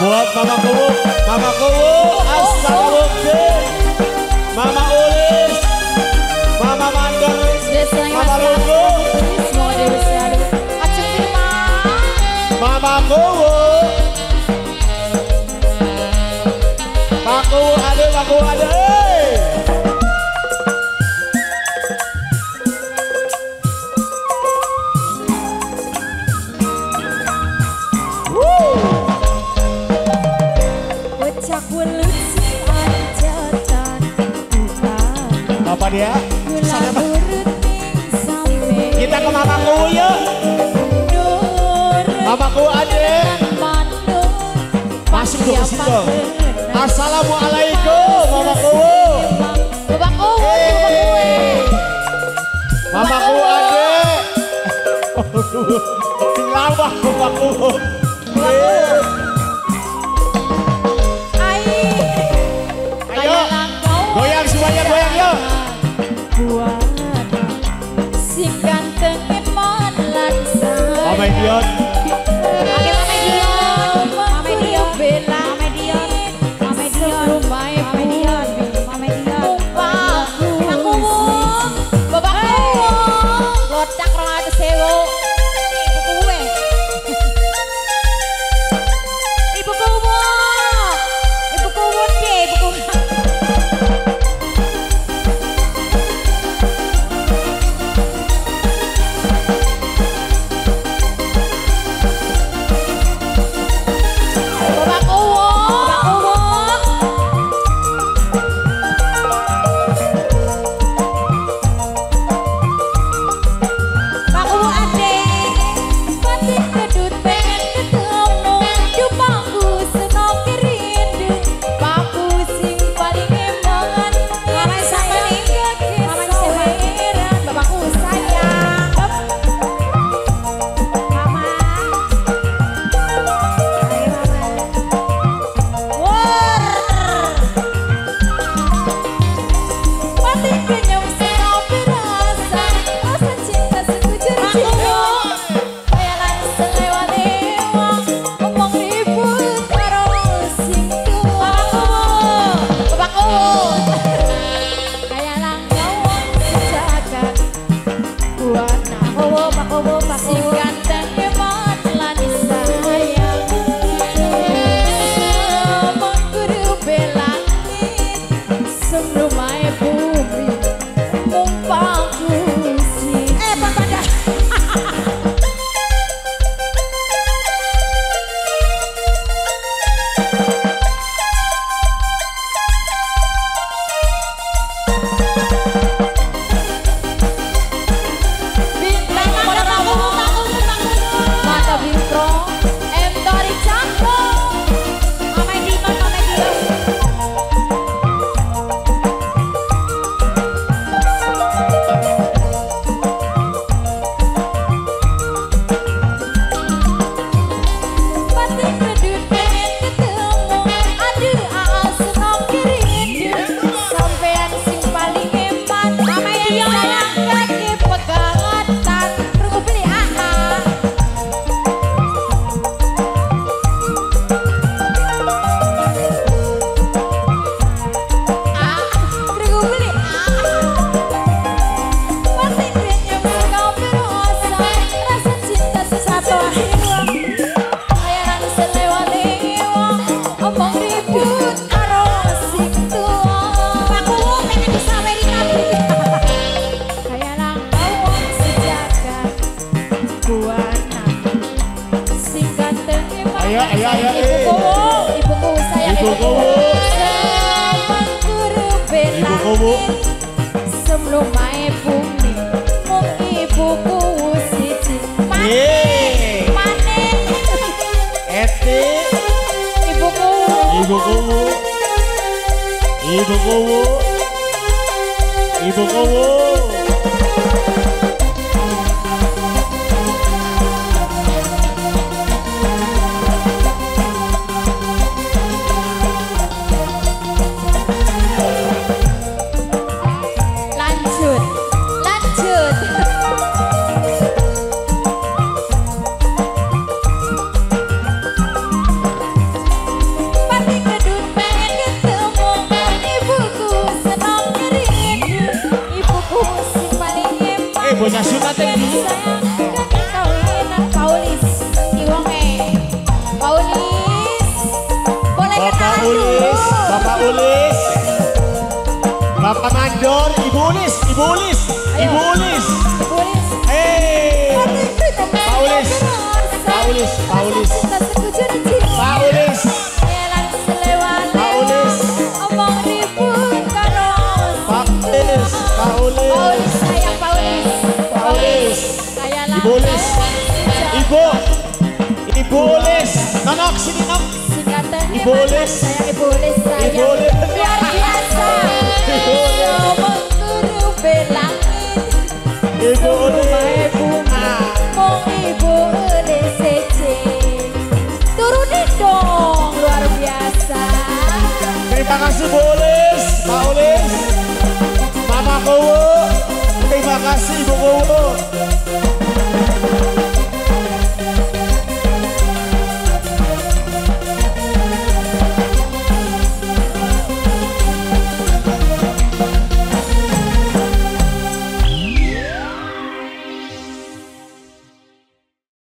Buat Mama Kuwu, Mama Kuwu, Astaga Bukti, Mama Ulis, Mama Mandor, Mama Lugu, Mama Kuwu. Apa dia? Kita ke Mama Kuwu yuk. Mama Kuwu ada. Masuk dong situ dong. Assalamualaikum Mama Kuwu. Hey. Mama Kuwu ada. Lama Mama Mama Dion. Oke Mama Dion. Mama Mama Ayo, ayo, ayo, Ibu kuwo Ibu kuwo sayang Ibu guru Ibu Kuwu. Sebelum main bumi Mung ibu kuwu siji Yeay. Manen Eti, Ibu kuwu Ibu Kuwu. Ibu Kuwu. Ibu Kuwu. Bapak Mandor, Ibu Ulis, Ibu Ulis, Ibu Ulis. Hei, Paulis. Paulis, Paulis. Tak sekujur cinta. Pak Ulis, selewat. Paulis. Omong ribut karo. Pak Ulis, Pak Ulis. Paulis sayang Paulis. Paulis. Saya Ibu Ulis. Ibu, Ibu Ulis. Nonok sini nok. Ibu? Ulis. Ibu Ulis. Ibu Ulis. Terima kasih Bu Ulis, Pak Ulis. Mama Kowo. Terima kasih Bu Kowo.